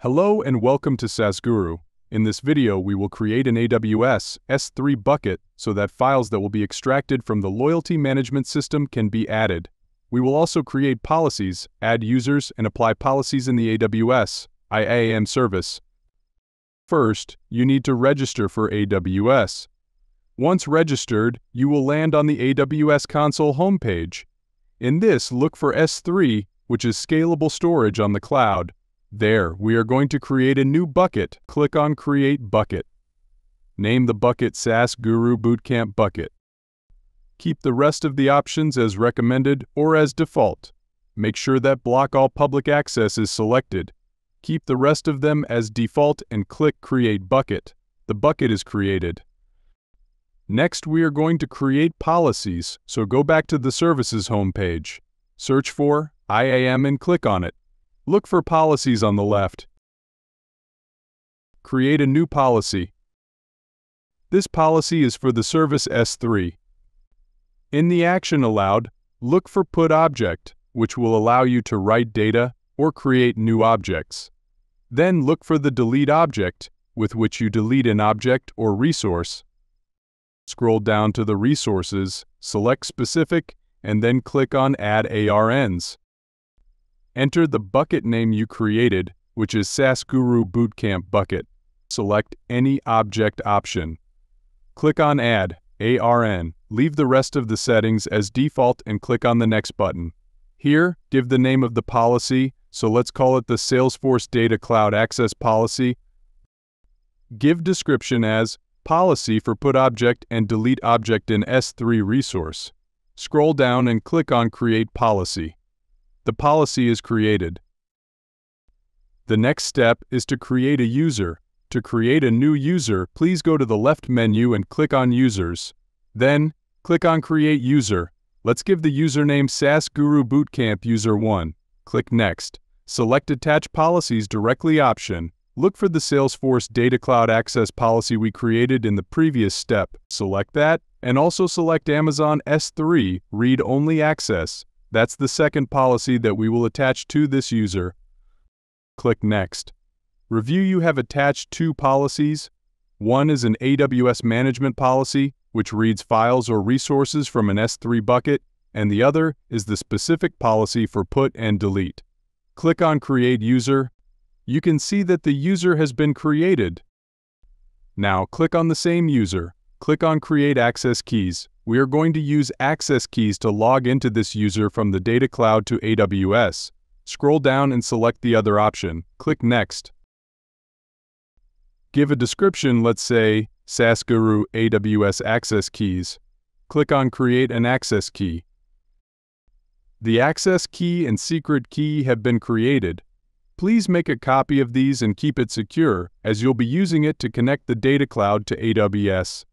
Hello and welcome to SaaS Guru. In this video, we will create an AWS S3 bucket so that files that will be extracted from the loyalty management system can be added. We will also create policies, add users, and apply policies in the AWS IAM service. First, you need to register for AWS. Once registered, you will land on the AWS console homepage. In this, look for S3, which is scalable storage on the cloud. There, we are going to create a new bucket. Click on Create Bucket. Name the bucket SaaS Guru Bootcamp Bucket. Keep the rest of the options as recommended or as default. Make sure that Block All Public Access is selected. Keep the rest of them as default and click Create Bucket. The bucket is created. Next, we are going to create policies, so go back to the Services homepage. Search for IAM and click on it. Look for Policies on the left. Create a new policy. This policy is for the service S3. In the action allowed, look for Put Object, which will allow you to write data or create new objects. Then look for the Delete Object, with which you delete an object or resource. Scroll down to the Resources, select Specific, and then click on Add ARNs. Enter the bucket name you created, which is SaaS Guru Bootcamp Bucket. Select any object option. Click on Add ARN. Leave the rest of the settings as default and click on the Next button. Here, give the name of the policy, so let's call it the Salesforce Data Cloud Access Policy. Give description as Policy for Put Object and Delete Object in S3 Resource. Scroll down and click on Create Policy. The policy is created. The next step is to create a user. To create a new user, please go to the left menu and click on Users. Then, click on Create User. Let's give the username SaaS Guru Bootcamp User 1. Click Next. Select Attach Policies directly option. Look for the Salesforce Data Cloud Access policy we created in the previous step. Select that, and also select Amazon S3 Read Only Access. That's the second policy that we will attach to this user. Click Next. Review you have attached two policies. One is an AWS management policy, which reads files or resources from an S3 bucket, and the other is the specific policy for put and delete. Click on Create User you can see that the user has been created. Now click on the same user. Click on Create Access Keys. We are going to use access keys to log into this user from the Data Cloud to AWS. Scroll down and select the other option. Click Next. Give a description, let's say, SaaS Guru AWS Access Keys. Click on Create an Access Key. The access key and secret key have been created. Please make a copy of these and keep it secure, as you'll be using it to connect the data cloud to AWS.